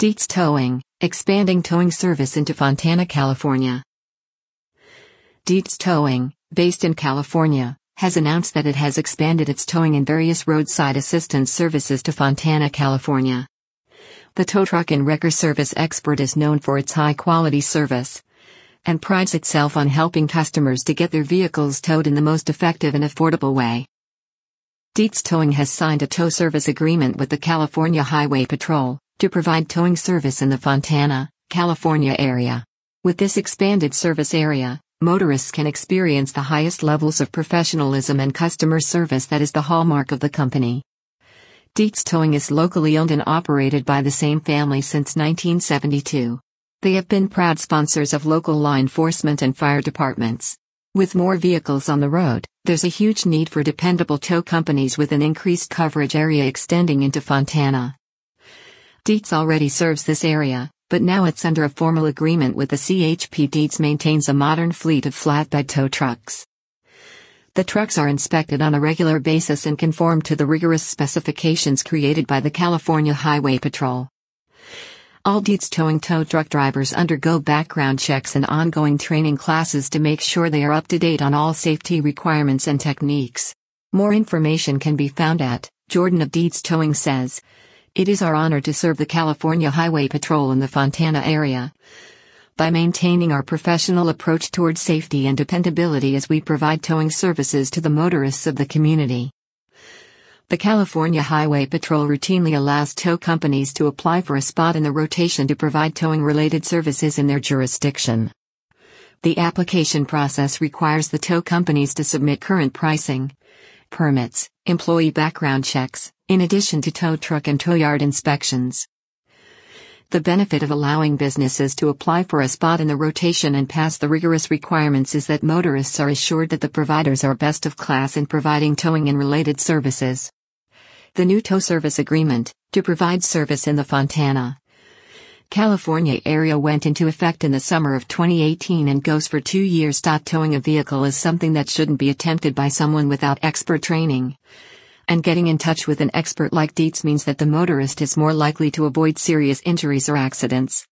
Dietz Towing, expanding towing service into Fontana, California. Dietz Towing, based in California, has announced that it has expanded its towing and various roadside assistance services to Fontana, California. The tow truck and wrecker service expert is known for its high quality service and prides itself on helping customers to get their vehicles towed in the most effective and affordable way. Dietz Towing has signed a tow service agreement with the California Highway Patrol to provide towing service in the Fontana, California area. With this expanded service area, motorists can experience the highest levels of professionalism and customer service that is the hallmark of the company. Dietz Towing is locally owned and operated by the same family since 1972. They have been proud sponsors of local law enforcement and fire departments. With more vehicles on the road, there's a huge need for dependable tow companies with an increased coverage area extending into Fontana. Dietz already serves this area, but now it's under a formal agreement with the CHP. Dietz maintains a modern fleet of flatbed tow trucks. The trucks are inspected on a regular basis and conform to the rigorous specifications created by the California Highway Patrol. All Dietz towing tow truck drivers undergo background checks and ongoing training classes to make sure they are up to date on all safety requirements and techniques. More information can be found at Jordan of Dietz Towing says, it is our honor to serve the California Highway Patrol in the Fontana area. By maintaining our professional approach toward safety and dependability as we provide towing services to the motorists of the community. The California Highway Patrol routinely allows tow companies to apply for a spot in the rotation to provide towing related services in their jurisdiction. The application process requires the tow companies to submit current pricing, permits, employee background checks, in addition to tow truck and tow yard inspections. The benefit of allowing businesses to apply for a spot in the rotation and pass the rigorous requirements is that motorists are assured that the providers are best of class in providing towing and related services. The new tow service agreement, to provide service in the Fontana, California area went into effect in the summer of 2018 and goes for two years. Towing a vehicle is something that shouldn't be attempted by someone without expert training and getting in touch with an expert like Dietz means that the motorist is more likely to avoid serious injuries or accidents.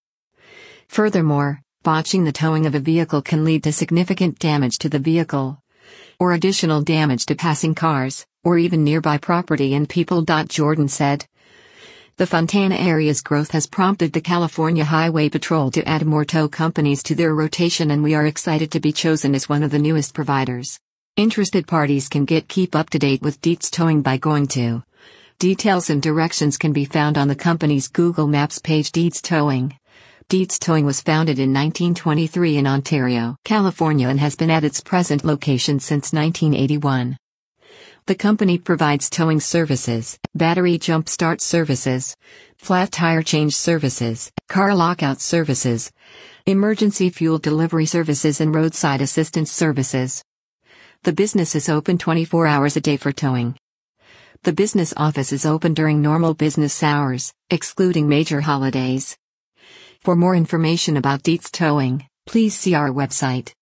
Furthermore, botching the towing of a vehicle can lead to significant damage to the vehicle or additional damage to passing cars or even nearby property and people. Jordan said. The Fontana area's growth has prompted the California Highway Patrol to add more tow companies to their rotation and we are excited to be chosen as one of the newest providers. Interested parties can get keep up to date with Dietz Towing by going to Details and directions can be found on the company's Google Maps page Dietz Towing. Dietz Towing was founded in 1923 in Ontario, California and has been at its present location since 1981. The company provides towing services, battery jump start services, flat tire change services, car lockout services, emergency fuel delivery services and roadside assistance services. The business is open 24 hours a day for towing. The business office is open during normal business hours, excluding major holidays. For more information about Dietz Towing, please see our website.